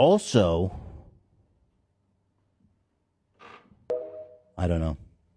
also, I don't know.